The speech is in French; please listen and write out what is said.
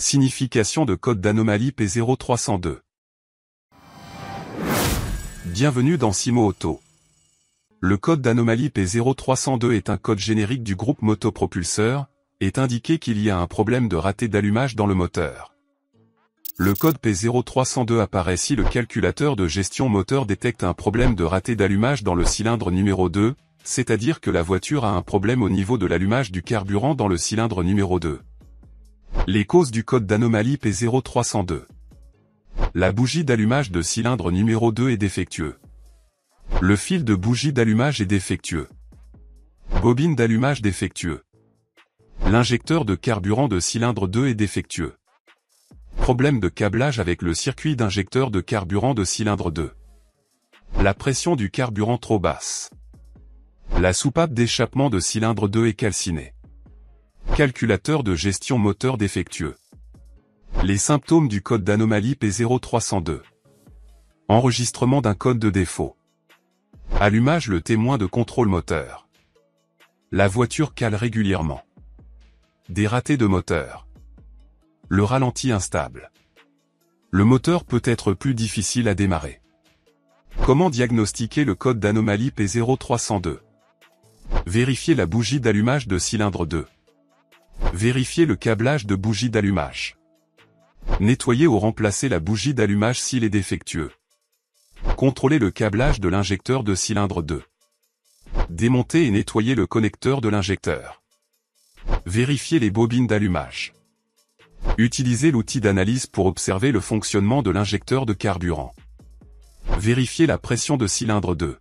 Signification de code d'anomalie P0302. Bienvenue dans Simo Auto. Le code d'anomalie P0302 est un code générique du groupe motopropulseur, est indiqué qu'il y a un problème de raté d'allumage dans le moteur. Le code P0302 apparaît si le calculateur de gestion moteur détecte un problème de raté d'allumage dans le cylindre numéro 2, c'est-à-dire que la voiture a un problème au niveau de l'allumage du carburant dans le cylindre numéro 2. Les causes du code d'anomalie P0302. La bougie d'allumage de cylindre numéro 2 est défectueux. Le fil de bougie d'allumage est défectueux. Bobine d'allumage défectueux. L'injecteur de carburant de cylindre 2 est défectueux. Problème de câblage avec le circuit d'injecteur de carburant de cylindre 2. La pression du carburant trop basse. La soupape d'échappement de cylindre 2 est calcinée. Calculateur de gestion moteur défectueux. Les symptômes du code d'anomalie P0302. Enregistrement d'un code de défaut. Allumage le témoin de contrôle moteur. La voiture cale régulièrement. Des ratés de moteur. Le ralenti instable. Le moteur peut être plus difficile à démarrer. Comment diagnostiquer le code d'anomalie P0302 Vérifier la bougie d'allumage de cylindre 2. Vérifier le câblage de bougie d'allumage. Nettoyer ou remplacer la bougie d'allumage s'il est défectueux. Contrôler le câblage de l'injecteur de cylindre 2. Démonter et nettoyer le connecteur de l'injecteur. Vérifier les bobines d'allumage. Utiliser l'outil d'analyse pour observer le fonctionnement de l'injecteur de carburant. Vérifier la pression de cylindre 2.